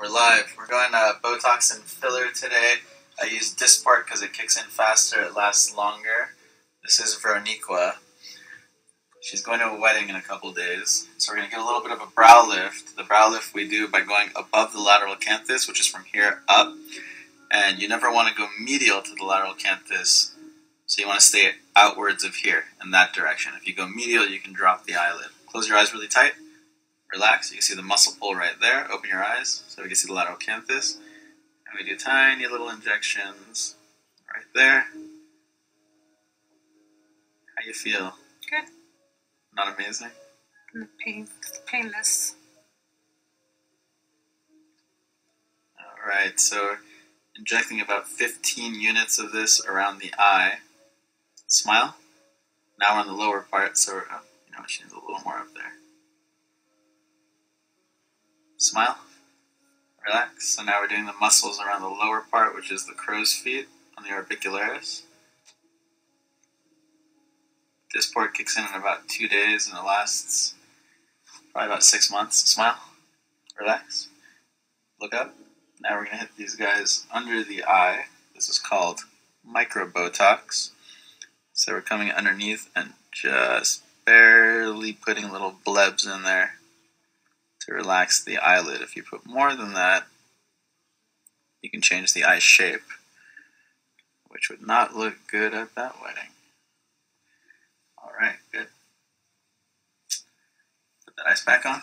We're live. We're going uh, Botox and filler today. I use Dysport because it kicks in faster, it lasts longer. This is Veronica. She's going to a wedding in a couple days, so we're going to get a little bit of a brow lift. The brow lift we do by going above the lateral canthus, which is from here up. And you never want to go medial to the lateral canthus, so you want to stay outwards of here in that direction. If you go medial, you can drop the eyelid. Close your eyes really tight relax. You can see the muscle pull right there. Open your eyes so we can see the lateral canthus. And we do tiny little injections right there. How you feel? Good. Not amazing? Mm, pain, painless. Alright, so injecting about 15 units of this around the eye. Smile. Now we're on the lower part, so we're, you know, she needs a little more up there. Smile. Relax. So now we're doing the muscles around the lower part, which is the crow's feet on the orbicularis. This part kicks in in about two days and it lasts probably about six months. Smile. Relax. Look up. Now we're going to hit these guys under the eye. This is called micro Botox. So we're coming underneath and just barely putting little blebs in there to relax the eyelid. If you put more than that, you can change the eye shape, which would not look good at that wedding. All right, good. Put that ice back on.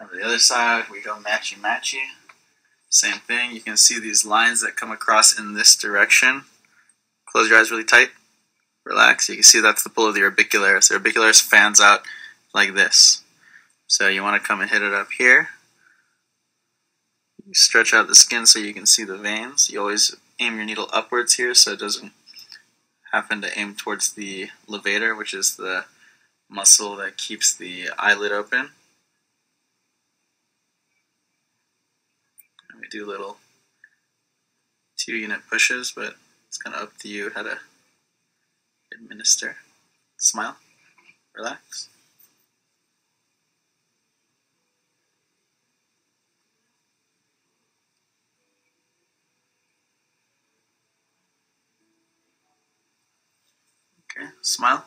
Over the other side, we go matchy matchy. Same thing. You can see these lines that come across in this direction. Close your eyes really tight relax. You can see that's the pull of the orbicularis. The orbicularis fans out like this. So you want to come and hit it up here. You stretch out the skin so you can see the veins. You always aim your needle upwards here so it doesn't happen to aim towards the levator, which is the muscle that keeps the eyelid open. And we do little two unit pushes, but it's kind of up to you how to administer. Smile. Relax. Okay, smile.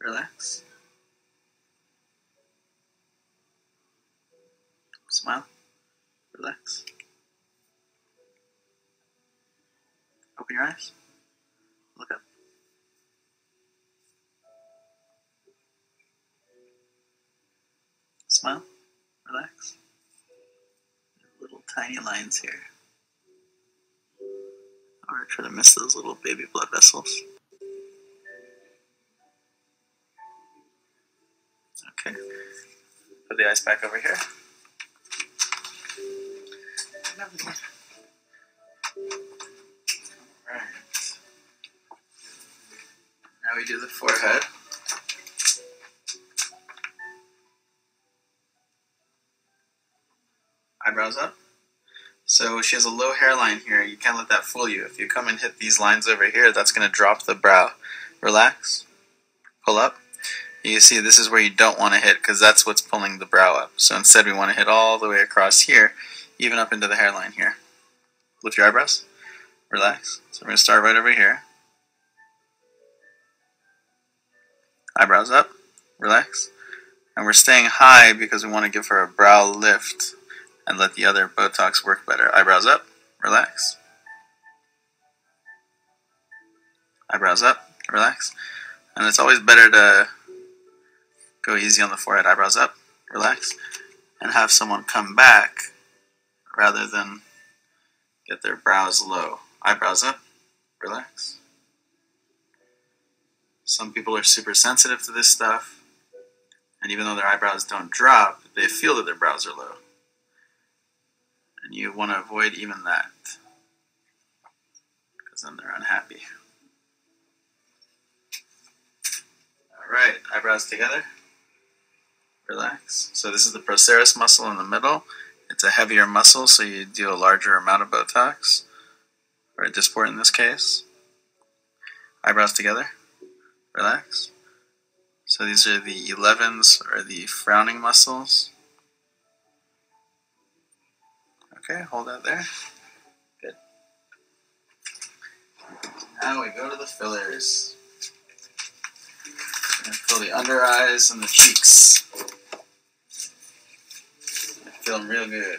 Relax. Smile. Relax. Open your eyes. Smile. Relax. Little tiny lines here. Or try to miss those little baby blood vessels. Okay. Put the ice back over here. Alright. Now we do the forehead. Eyebrows up. So she has a low hairline here. You can't let that fool you. If you come and hit these lines over here, that's going to drop the brow. Relax. Pull up. You see this is where you don't want to hit because that's what's pulling the brow up. So instead we want to hit all the way across here, even up into the hairline here. Lift your eyebrows. Relax. So we're going to start right over here. Eyebrows up. Relax. And we're staying high because we want to give her a brow lift and let the other Botox work better. Eyebrows up, relax. Eyebrows up, relax. And it's always better to go easy on the forehead, eyebrows up, relax, and have someone come back rather than get their brows low. Eyebrows up, relax. Some people are super sensitive to this stuff, and even though their eyebrows don't drop, they feel that their brows are low and you want to avoid even that because then they're unhappy. All right, eyebrows together. Relax. So this is the procerus muscle in the middle. It's a heavier muscle, so you do a larger amount of Botox, or a Dysport in this case. Eyebrows together. Relax. So these are the 11s or the frowning muscles. Okay, hold that there. Good. Now we go to the fillers. fill the under eyes and the cheeks. Feeling real good.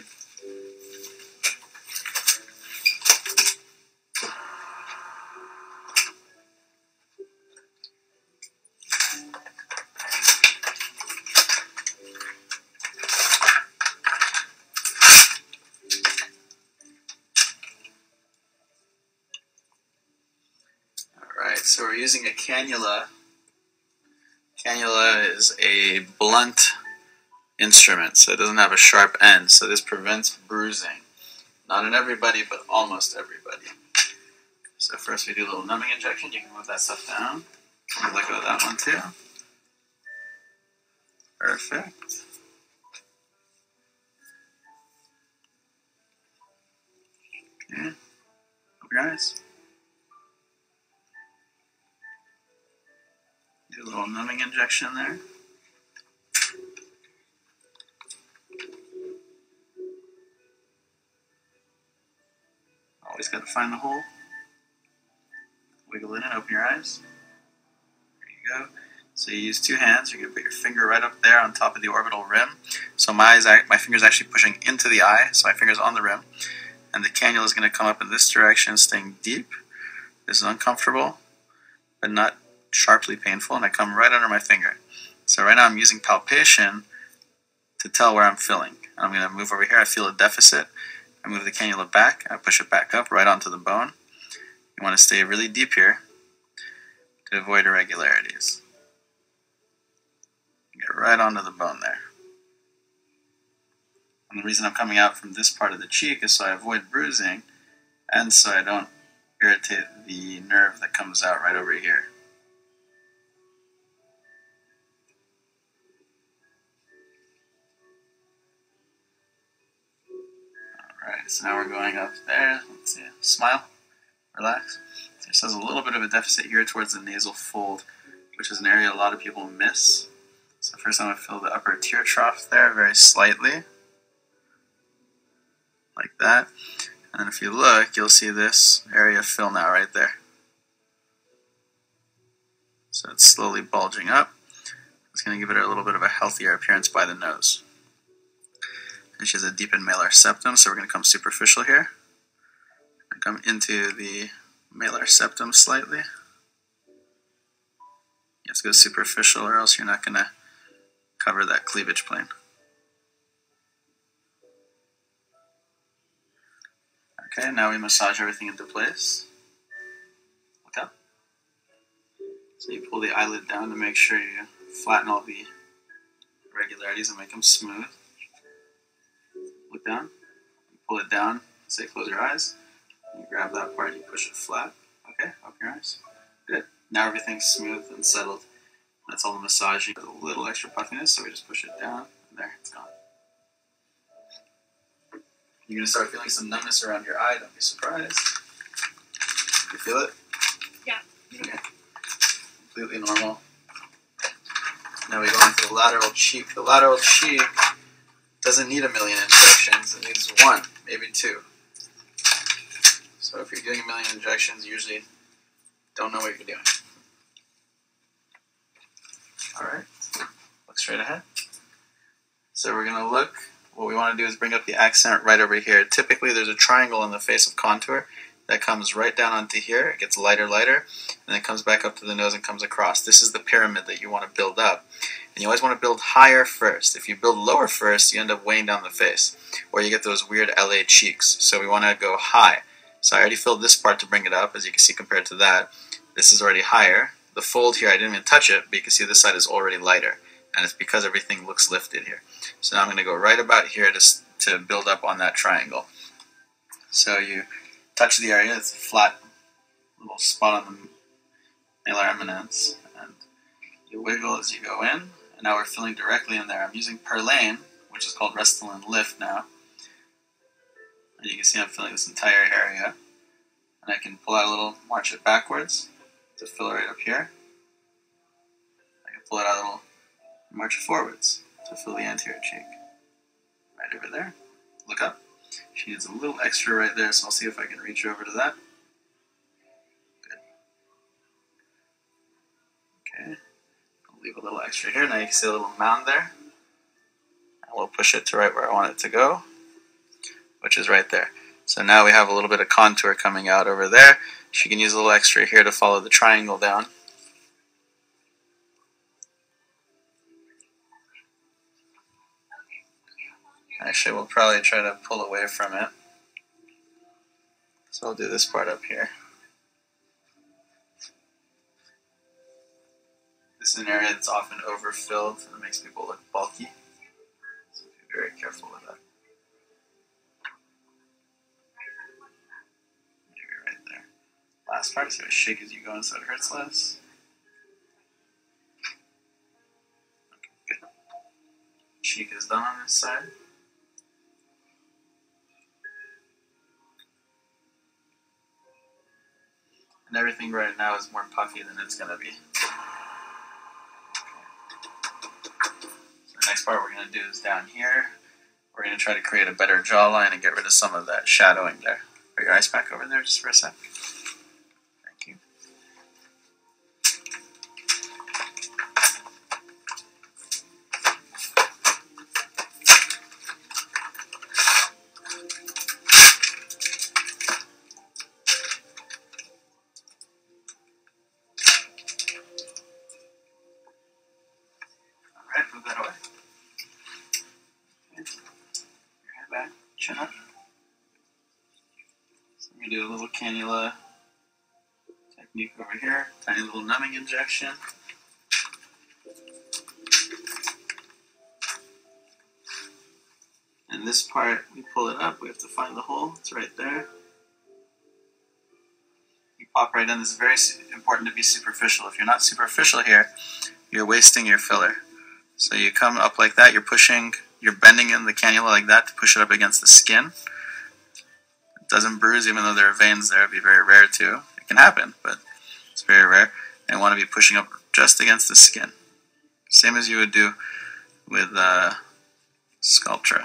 So we're using a cannula. Cannula is a blunt instrument, so it doesn't have a sharp end, so this prevents bruising. Not in everybody, but almost everybody. So first we do a little numbing injection. You can move that stuff down. Let go of that one too. Perfect. Okay. Open your eyes. Do a little numbing injection there. Always got to find the hole. Wiggle in, open your eyes. There you go. So you use two hands. You're gonna put your finger right up there on top of the orbital rim. So my eyes, my finger's actually pushing into the eye. So my finger's on the rim, and the cannula is gonna come up in this direction, staying deep. This is uncomfortable, but not sharply painful, and I come right under my finger. So right now I'm using palpation to tell where I'm filling. And I'm gonna move over here. I feel a deficit. I move the cannula back. I push it back up right onto the bone. You want to stay really deep here to avoid irregularities. Get right onto the bone there. And the reason I'm coming out from this part of the cheek is so I avoid bruising and so I don't irritate the nerve that comes out right over here. Alright, so now we're going up there. Let's see. Smile. Relax. There's a little bit of a deficit here towards the nasal fold, which is an area a lot of people miss. So first I'm going to fill the upper tear trough there very slightly. Like that. And if you look, you'll see this area fill now right there. So it's slowly bulging up. It's going to give it a little bit of a healthier appearance by the nose. And she has a deepened malar septum, so we're going to come superficial here. Come into the malar septum slightly. You have to go superficial or else you're not going to cover that cleavage plane. Okay, now we massage everything into place. Look up. So you pull the eyelid down to make sure you flatten all the irregularities and make them smooth. Down. Pull it down. Say close your eyes. You grab that part. You push it flat. Okay. Open your eyes. Good. Now everything's smooth and settled. That's all the massaging. A little extra puffiness, so we just push it down. There, it's gone. You're gonna start feeling some numbness around your eye. Don't be surprised. You feel it? Yeah. Okay. Completely normal. Now we go into the lateral cheek. The lateral cheek doesn't need a million injections. It needs one, maybe two. So if you're doing a million injections, you usually don't know what you're doing. All right. Look straight ahead. So we're gonna look. What we want to do is bring up the accent right over here. Typically, there's a triangle in the face of contour that comes right down onto here. It gets lighter, lighter, and then it comes back up to the nose and comes across. This is the pyramid that you want to build up. And you always want to build higher first. If you build lower first, you end up weighing down the face, or you get those weird LA cheeks. So we want to go high. So I already filled this part to bring it up, as you can see compared to that. This is already higher. The fold here, I didn't even touch it, but you can see this side is already lighter. And it's because everything looks lifted here. So now I'm going to go right about here to, to build up on that triangle. So you touch the area, it's a flat little spot on the malar eminence, and you wiggle as you go in, and now we're filling directly in there. I'm using Perlane, which is called Restylane Lift now. And you can see I'm filling this entire area. And I can pull out a little, march it backwards to fill it right up here. I can pull it out a little, march it forwards to fill the anterior cheek. Right over there. Look up. She needs a little extra right there, so I'll see if I can reach over to that. Good. Okay. I'll leave a little extra here. Now you can see a little mound there. And we'll push it to right where I want it to go, which is right there. So now we have a little bit of contour coming out over there. She can use a little extra here to follow the triangle down. Actually, we'll probably try to pull away from it. So I'll do this part up here. This is an area that's often overfilled and it makes people look bulky. So be very careful with that. Maybe right there. Last part, so shake as you go so it hurts less. Cheek is done on this side. Everything right now is more puffy than it's going to be. So the next part we're going to do is down here. We're going to try to create a better jawline and get rid of some of that shadowing there. Put your eyes back over there just for a sec. Tiny little numbing injection. And this part, we pull it up. We have to find the hole. It's right there. You pop right in. This is very important to be superficial. If you're not superficial here, you're wasting your filler. So you come up like that, you're pushing, you're bending in the cannula like that to push it up against the skin. It doesn't bruise, even though there are veins there. It'd be very rare too. It can happen, but it's very rare. And want to be pushing up just against the skin. Same as you would do with uh, Sculptra.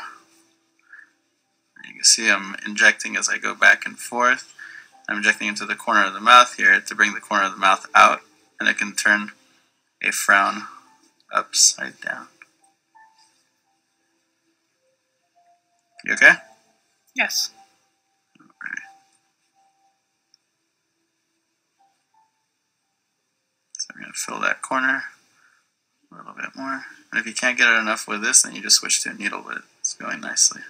You can see I'm injecting as I go back and forth. I'm injecting into the corner of the mouth here to bring the corner of the mouth out, and it can turn a frown upside down. You okay? Yes. Fill that corner a little bit more. And if you can't get it enough with this, then you just switch to a needle, but it's going nicely.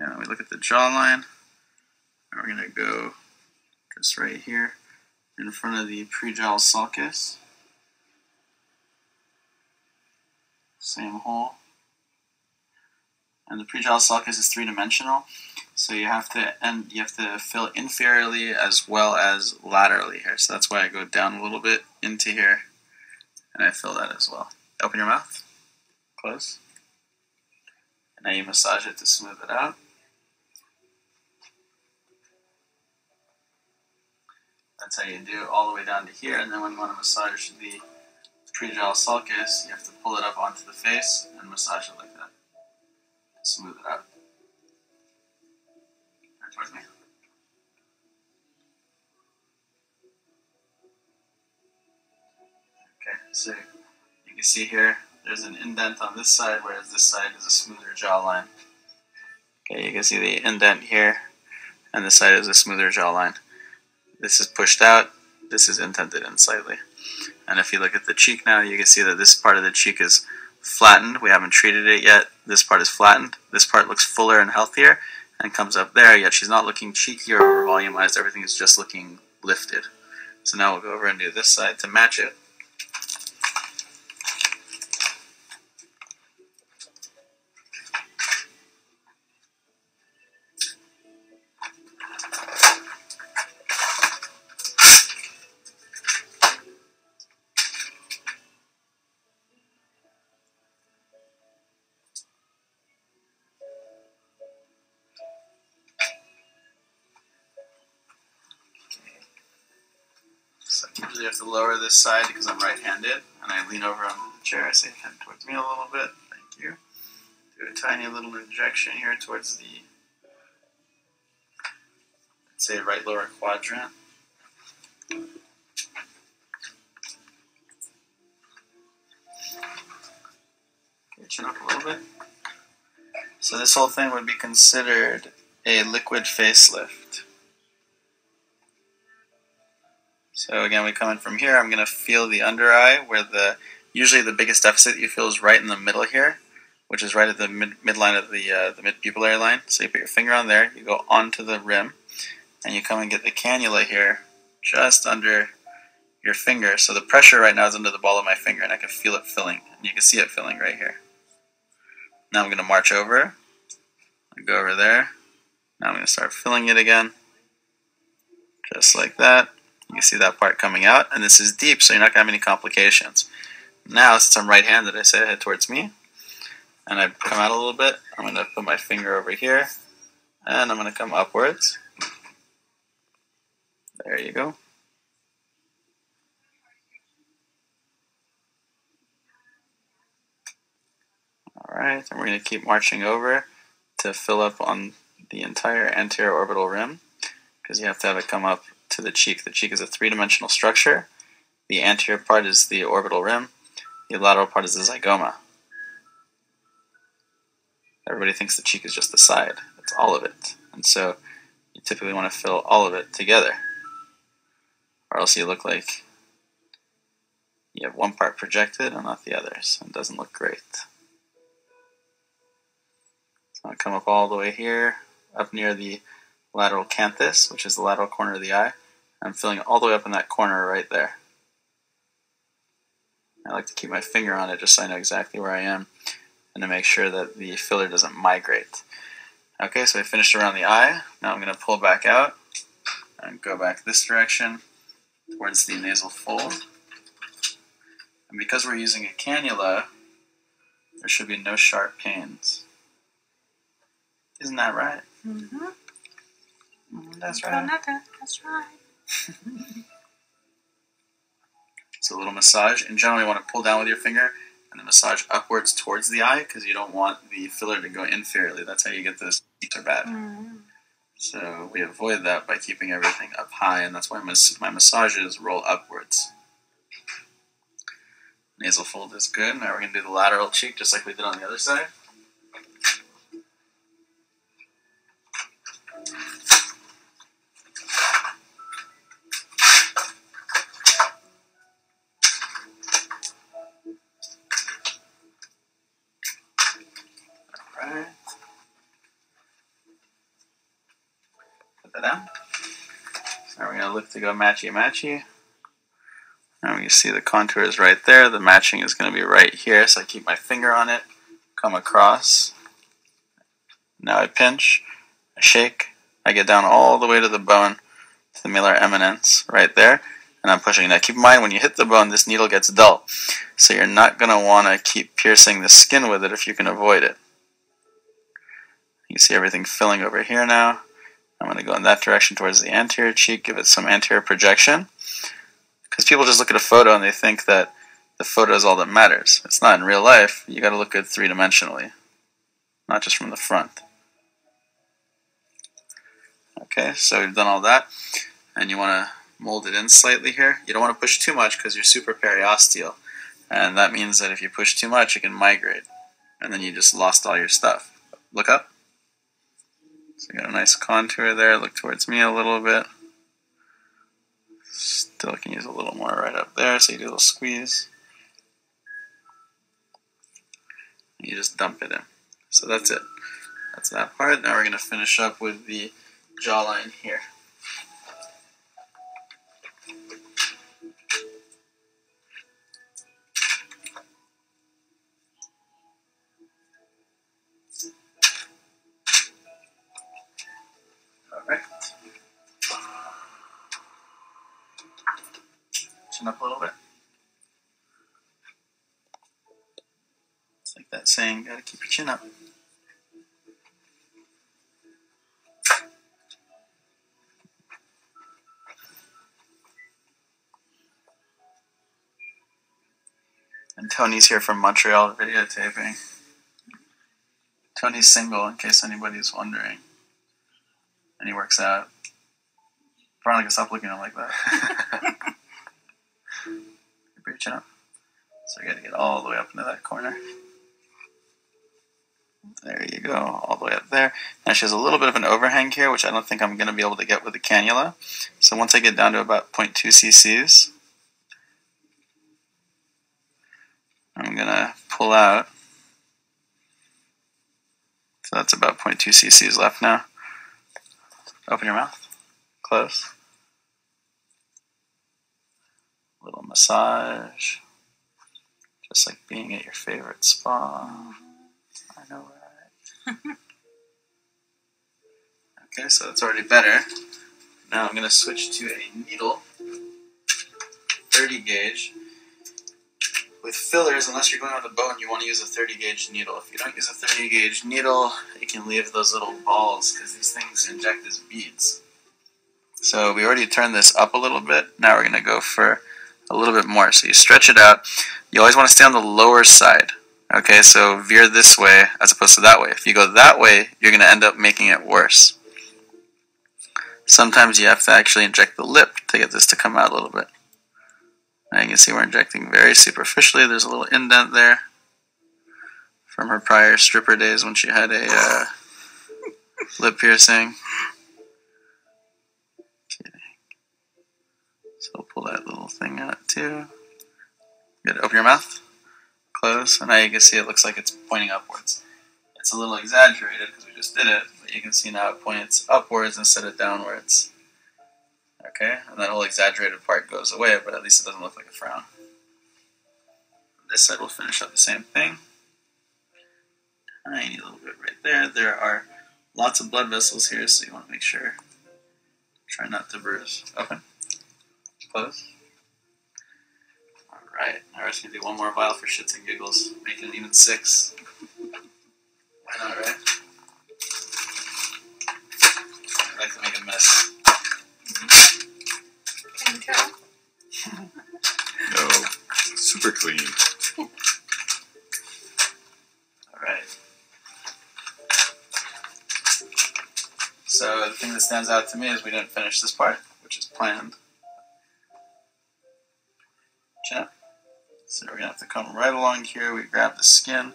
Okay, now we look at the jawline. And we're going to go just right here in front of the prejowl sulcus. Same hole. And the prejowl sulcus is three-dimensional, so you have to and you have to fill inferiorly as well as laterally here. So that's why I go down a little bit into here, and I fill that as well. Open your mouth, close, and now you massage it to smooth it out. That's how you do it all the way down to here, and then when you want to massage the prejowl sulcus, you have to pull it up onto the face and massage it like that smooth it out. So you can see here, there's an indent on this side, whereas this side is a smoother jawline. Okay, you can see the indent here, and this side is a smoother jawline. This is pushed out, this is indented in slightly. And if you look at the cheek now, you can see that this part of the cheek is flattened. We haven't treated it yet. This part is flattened. This part looks fuller and healthier and comes up there, yet she's not looking cheeky or volumized. Everything is just looking lifted. So now we'll go over and do this side to match it. Usually have to lower this side because I'm right-handed, and I lean over onto the chair. I say, "Head towards me a little bit." Thank you. Do a tiny little injection here towards the, let's say, right lower quadrant. Chin up a little bit. So this whole thing would be considered a liquid facelift. So again, we come in from here. I'm going to feel the under eye, where the usually the biggest deficit you feel is right in the middle here, which is right at the mid midline of the uh, the mid pupillary line. So you put your finger on there, you go onto the rim, and you come and get the cannula here, just under your finger. So the pressure right now is under the ball of my finger, and I can feel it filling, and you can see it filling right here. Now I'm going to march over, go over there. Now I'm going to start filling it again, just like that. You can see that part coming out, and this is deep, so you're not going to have any complications. Now, since I'm right-handed, I say head towards me, and I come out a little bit. I'm going to put my finger over here, and I'm going to come upwards. There you go. Alright, and we're going to keep marching over to fill up on the entire anterior orbital rim, because you have to have it come up to the cheek. The cheek is a three-dimensional structure. The anterior part is the orbital rim. The lateral part is the zygoma. Everybody thinks the cheek is just the side. It's all of it. And so you typically want to fill all of it together. Or else you look like you have one part projected and not the others. And it doesn't look great. So I come up all the way here, up near the lateral canthus, which is the lateral corner of the eye. I'm filling it all the way up in that corner right there. I like to keep my finger on it just so I know exactly where I am and to make sure that the filler doesn't migrate. Okay, so I finished around the eye. Now I'm going to pull back out and go back this direction towards the nasal fold. And because we're using a cannula, there should be no sharp pains. Isn't that right? Mm-hmm. Mm, that's right. That's right. So a little massage, and generally you want to pull down with your finger and then massage upwards towards the eye because you don't want the filler to go inferiorly. That's how you get those teeth are bad. Mm-hmm. So we avoid that by keeping everything up high, and that's why mas- my massages roll upwards. Nasal fold is good. Now we're going to do the lateral cheek just like we did on the other side. Down. Now we're going to look to go matchy matchy. Now you see the contour is right there. The matching is going to be right here, so I keep my finger on it, come across. Now I pinch, I shake, I get down all the way to the bone, to the malar eminence, right there, and I'm pushing. Now keep in mind, when you hit the bone, this needle gets dull, so you're not going to want to keep piercing the skin with it if you can avoid it. You see everything filling over here now. I'm going to go in that direction towards the anterior cheek, give it some anterior projection. Because people just look at a photo and they think that the photo is all that matters. It's not in real life. You got to look good three dimensionally, not just from the front. Okay, so we've done all that, and you want to mold it in slightly here. You don't want to push too much because you're super periosteal, and that means that if you push too much, it can migrate, and then you just lost all your stuff. Look up. So you got a nice contour there. Look towards me a little bit. Still can use a little more right up there, so you do a little squeeze. You just dump it in. So that's it. That's that part. Now we're going to finish up with the jawline here. Up a little bit. It's like that saying, gotta keep your chin up. And Tony's here from Montreal videotaping. Tony's single, in case anybody's wondering. And he works out. Veronica, stop looking at him like that. I gotta get all the way up into that corner. There you go, all the way up there. Now she has a little bit of an overhang here, which I don't think I'm going to be able to get with the cannula. So once I get down to about 0.2 cc's, I'm going to pull out. So that's about 0.2 cc's left now. Open your mouth. Close. Little massage. Just like being at your favorite spa. I know, right? okay, so it's already better. Now I'm going to switch to a needle, 30 gauge. With fillers, unless you're going on the bone, you want to use a 30 gauge needle. If you don't use a 30 gauge needle, it can leave those little balls because these things inject as beads. So we already turned this up a little bit. Now we're going to go for a little bit more. So you stretch it out. You always want to stay on the lower side. Okay, so veer this way as opposed to that way. If you go that way, you're going to end up making it worse. Sometimes you have to actually inject the lip to get this to come out a little bit. Now you can see we're injecting very superficially. There's a little indent there from her prior stripper days when she had a uh, lip piercing. We'll pull that little thing out too. Good. Open your mouth. Close. And now you can see it looks like it's pointing upwards. It's a little exaggerated because we just did it, but you can see now it points upwards instead of downwards. Okay, and that whole exaggerated part goes away, but at least it doesn't look like a frown. This side will finish up the same thing. Tiny little bit right there. There are lots of blood vessels here, so you want to make sure. Try not to bruise. Open. Close. Alright, now we're just going to do one more vial for shits and giggles, making it even six. Why not, right? I like to make a mess. Can you tell? No, super clean. Alright. So the thing that stands out to me is we didn't finish this part, which is planned. So we're gonna have to come right along here. We grab the skin,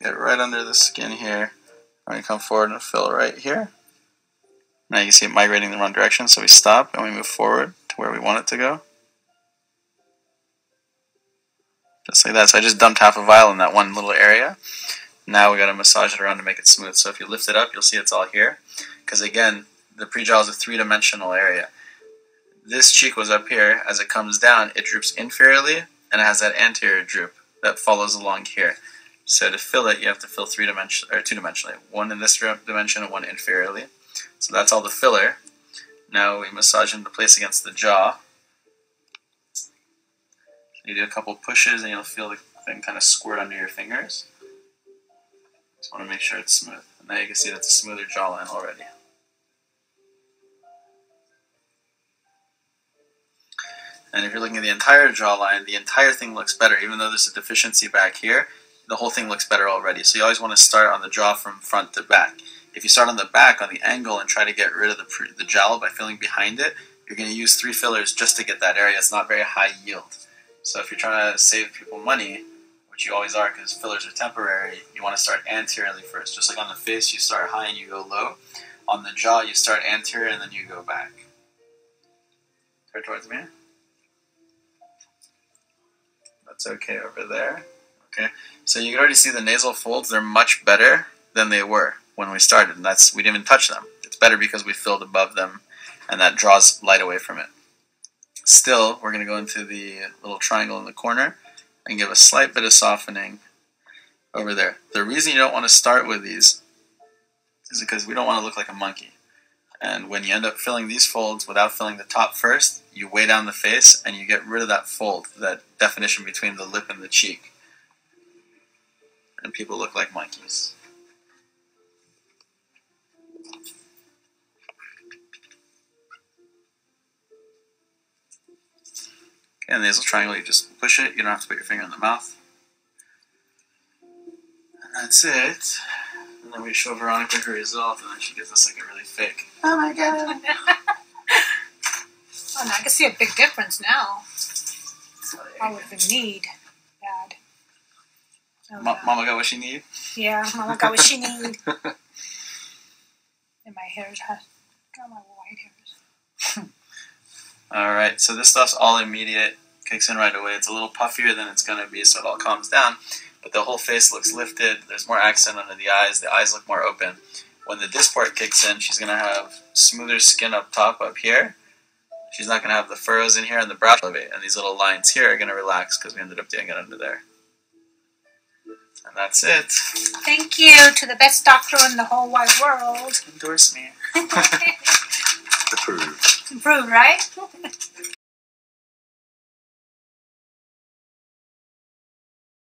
get right under the skin here. I'm gonna come forward and fill right here. Now you can see it migrating in the wrong direction, so we stop and we move forward to where we want it to go. Just like that. So I just dumped half a vial in that one little area. Now we gotta massage it around to make it smooth. So if you lift it up, you'll see it's all here. Because again, the prejowl is a three-dimensional area. This cheek was up here. As it comes down, it droops inferiorly, and it has that anterior droop that follows along here. So to fill it, you have to fill three dimension or two dimensionally. One in this dimension and one inferiorly. So that's all the filler. Now we massage into place against the jaw. You do a couple pushes and you'll feel the thing kind of squirt under your fingers. Just want to make sure it's smooth. And now you can see that's a smoother jawline already. And if you're looking at the entire jawline, the entire thing looks better. Even though there's a deficiency back here, the whole thing looks better already. So you always want to start on the jaw from front to back. If you start on the back, on the angle, and try to get rid of the, the jowl by filling behind it, you're going to use three fillers just to get that area. It's not very high yield. So if you're trying to save people money, which you always are because fillers are temporary, you want to start anteriorly first. Just like on the face, you start high and you go low. On the jaw, you start anterior and then you go back. Turn towards me. That's okay over there. Okay, so you can already see the nasal folds. They're much better than they were when we started, and that's we didn't even touch them. It's better because we filled above them, and that draws light away from it. Still, we're going to go into the little triangle in the corner and give a slight bit of softening over there. The reason you don't want to start with these is because we don't want to look like a monkey. And when you end up filling these folds without filling the top first, you weigh down the face and you get rid of that fold, that definition between the lip and the cheek. And people look like monkeys. And nasal triangle, you just push it. You don't have to put your finger in the mouth. And that's it. And then we show Veronica her result, and then she gives us like a really fake. Oh my god! Oh, no, I can see a big difference now. So there I you would go. even need that. Oh, Ma- Mama got what she need. Yeah, Mama got what she need. and my hair's has got my white hairs. All right, so this stuff's all immediate, kicks in right away. It's a little puffier than it's gonna be, so it all calms down. But the whole face looks lifted. There's more accent under the eyes. The eyes look more open. When the Dysport kicks in, she's gonna have smoother skin up top, up here. She's not gonna have the furrows in here and the brow elevate, and these little lines here are gonna relax because we ended up doing it under there. And that's it. Thank you to the best doctor in the whole wide world. Endorse me. Approved. Improved, right?